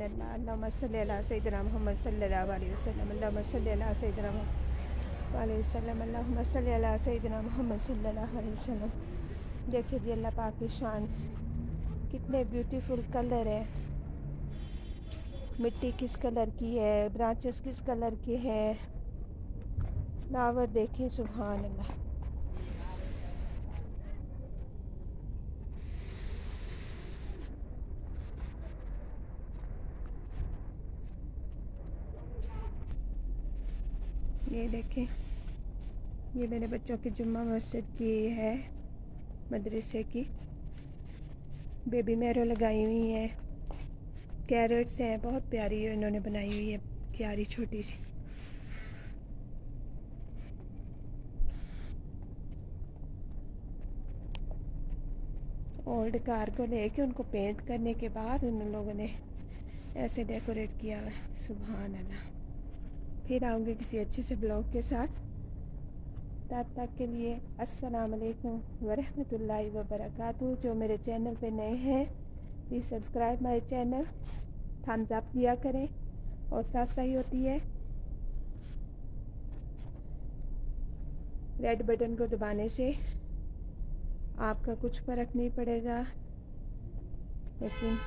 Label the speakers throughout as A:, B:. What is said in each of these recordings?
A: सैदना मोहम्मद सल्ला वसल्लम अल्लाह सल्ला मोहम्मद देखिए जी अल्लाह पाक की शान कितने ब्यूटीफुल कलर है मिट्टी किस कलर की है ब्रांचेस किस कलर के हैं फ्लावर देखें सुबहान अल्लाह ये देखें। ये मेरे बच्चों की जुम्मा मस्जिद की है, मदरसे की। बेबी मैरो लगाई हुई है। कैरेट्स हैं, बहुत प्यारी है, इन्होंने बनाई हुई है क्यारी छोटी सी। ओल्ड कार को लेके, उनको पेंट करने के बाद उन लोगों ने ऐसे डेकोरेट किया सुबह अल्लाह। फिर आऊँगी किसी अच्छे से ब्लॉग के साथ। तब तक के लिए अस्सलाम वालेकुम वरहमतुल्लाहि वबरकातुहू। जो मेरे चैनल पे नए हैं please subscribe my channel thumbs up दिया करें हौसला सही होती है। रेड बटन को दबाने से आपका कुछ फ़र्क नहीं पड़ेगा। लेकिन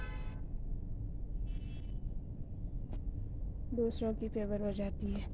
A: दूसरों की फेवर हो जाती है।